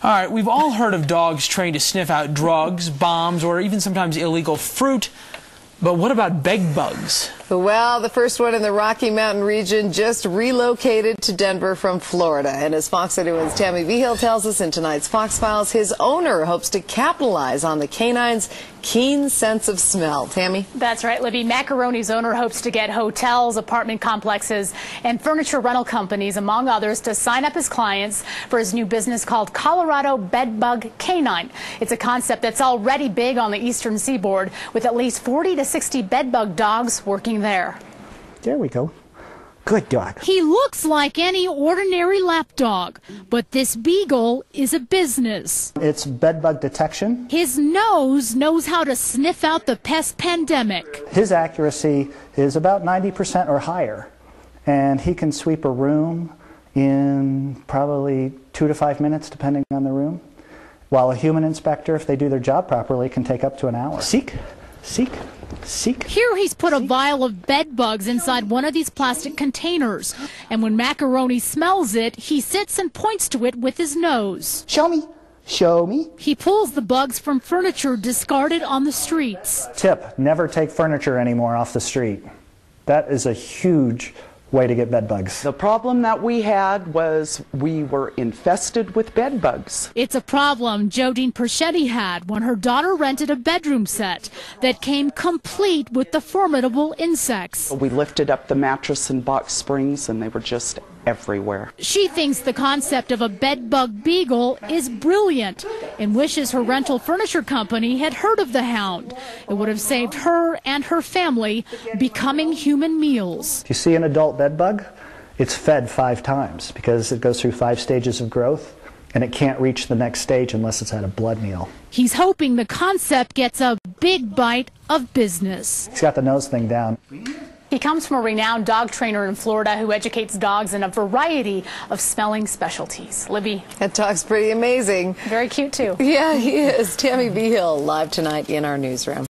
All right, we've all heard of dogs trained to sniff out drugs, bombs, or even sometimes illegal fruit. But what about bed bugs? Well, the first one in the Rocky Mountain region just relocated to Denver from Florida. And as Fox 31's Tammy Vigil tells us in tonight's Fox Files, his owner hopes to capitalize on the canine's keen sense of smell. Tammy? That's right, Libby. Macaroni's owner hopes to get hotels, apartment complexes, and furniture rental companies, among others, to sign up his clients for his new business called Colorado Bedbug Canine. It's a concept that's already big on the eastern seaboard, with at least 40 to 60 bedbug dogs working there. There we go. Good dog. He looks like any ordinary lapdog, but this beagle is a business. It's bedbug detection. His nose knows how to sniff out the pest pandemic. His accuracy is about 90% or higher, and he can sweep a room in probably two to five minutes, depending on the room, while a human inspector, if they do their job properly, can take up to an hour. Seek, seek, seek. Here he's put a vial of bed bugs inside one of these plastic containers. And when Macaroni smells it, he sits and points to it with his nose. Show me. Show me. He pulls the bugs from furniture discarded on the streets. Tip, never take furniture anymore off the street. That is a huge way to get bed bugs. The problem that we had was we were infested with bed bugs. It's a problem Jodine Perchetti had when her daughter rented a bedroom set that came complete with the formidable insects. We lifted up the mattress and box springs and they were just everywhere. She thinks the concept of a bedbug beagle is brilliant and wishes her rental furniture company had heard of the hound. It would have saved her and her family becoming human meals. If you see an adult bed bug, it's fed five times because it goes through five stages of growth and it can't reach the next stage unless it's had a blood meal. He's hoping the concept gets a big bite of business. He's got the nose thing down. He comes from a renowned dog trainer in Florida who educates dogs in a variety of smelling specialties. Libby. That dog's pretty amazing. Very cute, too. Yeah, he is. Tammy Vigil live tonight in our newsroom.